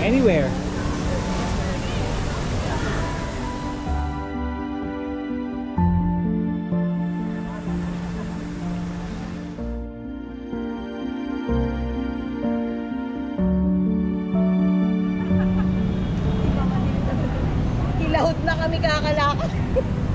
Anywhere. Kilahot na kami kakalakas.